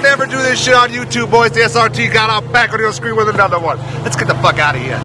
Never ever do this shit on YouTube, boys. The SRT God off back on your screen with another one. Let's get the fuck out of here.